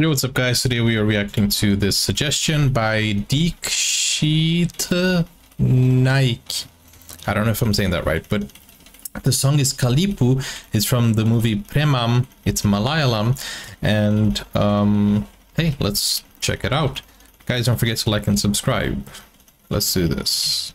Yo, what's up guys? Today we are reacting to this suggestion by Deekshita Naik. I don't know if I'm saying that right, but the song is Kalippu. It's from the movie Premam. It's Malayalam. And um, hey, let's check it out. Guys, don't forget to like and subscribe. Let's do this.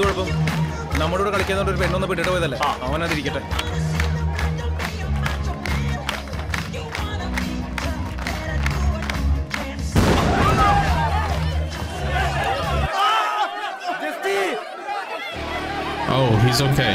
എന്ത് കുഴപ്പം നമ്മുടെ കൂടെ കളിക്കാൻ ഒരു പെണ്ണൊന്ന് പെട്ടിട്ട് പോയതല്ലേ? അവനതിരിക്കട്ടെ. Oh, he's okay.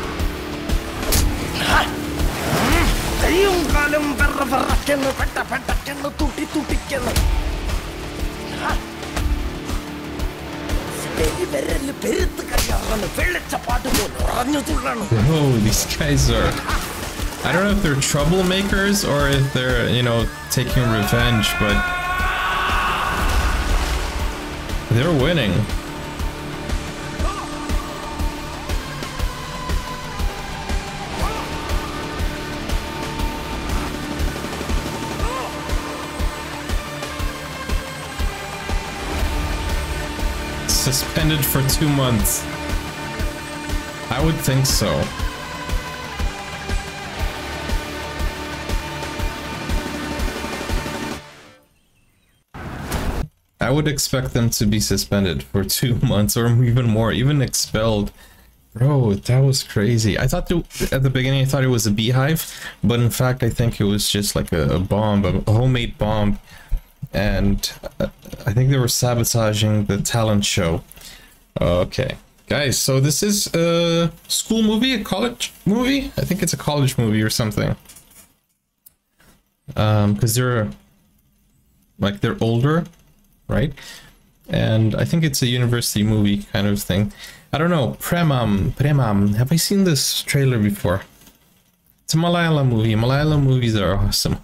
കാലും വെറ വെറക്കണ് പെട്ട പെട്ടക്കണ് തുട്ടി തുട്ടിക്കണ് വിരല് പെരുത്ത് കയ്യാറാണ് വെള്ളച്ചപ്പാട്ട് പോലെ ഉറഞ്ഞു തുള്ളണം Oh, these guys are. I don't know if they're troublemakers or if they're, you know, taking revenge, but. They're winning. Suspended for two months. I would think so. I would expect them to be suspended for two months or even more, even expelled. Bro, that was crazy. I thought at the beginning I thought it was a beehive, but in fact I think it was just like a, a bomb, a homemade bomb. And uh, I think they were sabotaging the talent show. Okay. Guys, so this is a school movie, a college movie? I think it's a college movie or something. Um, because they're like they're older, right? And I think it's a university movie kind of thing. I don't know. Premam, Premam. Have I seen this trailer before? It's a Malayalam movie. Malayalam movies are awesome.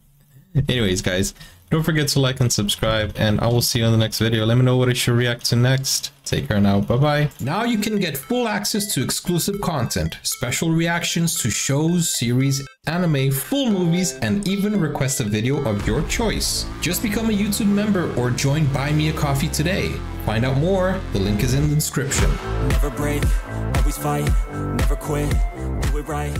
Anyways, guys, don't forget to like and subscribe, and I will see you in the next video. Let me know what I should react to next. Take care now. Bye bye. Now you can get full access to exclusive content, special reactions to shows, series, anime, full movies, and even request a video of your choice. Just become a YouTube member or join Buy Me a Coffee today. Find out more, the link is in the description. Never break, always fight, never quit, do it right